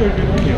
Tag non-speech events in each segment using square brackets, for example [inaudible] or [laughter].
설계를 하네요.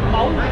Mẫu.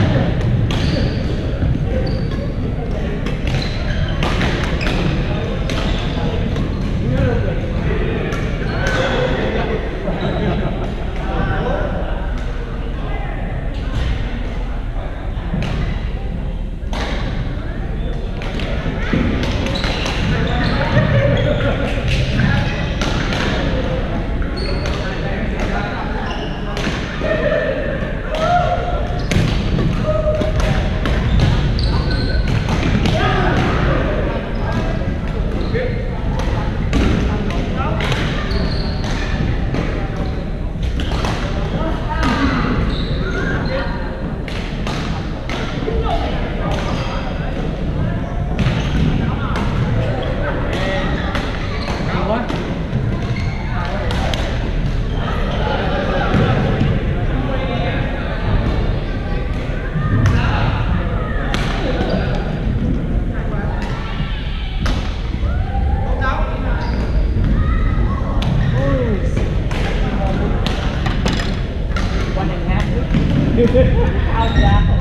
[laughs] How's that?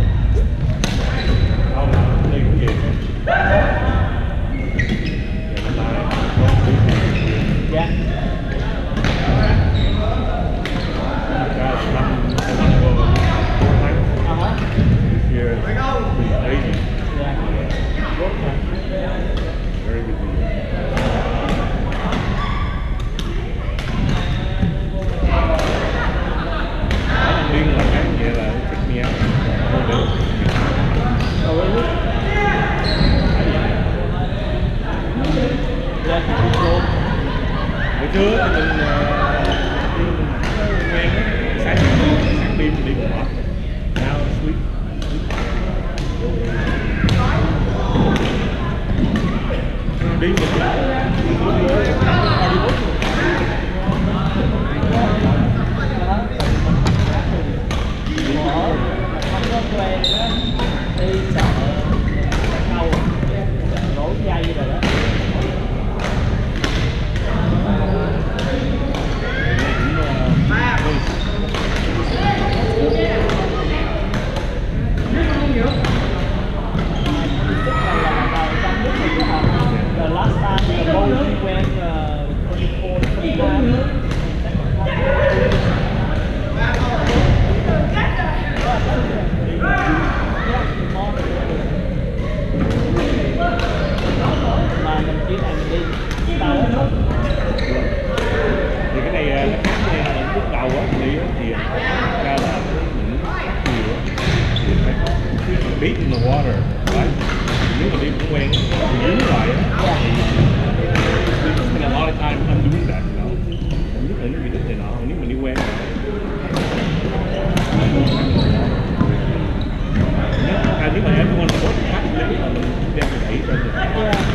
Đi thì cái này à, cái này đầu á, thì à, ra là những nhiều thì phải có beat in thì dính lại thì spend a lot of time undoing that you know nhất là những vị nếu mình đi quen nếu mà em không ăn tốt khác thì mình đem cái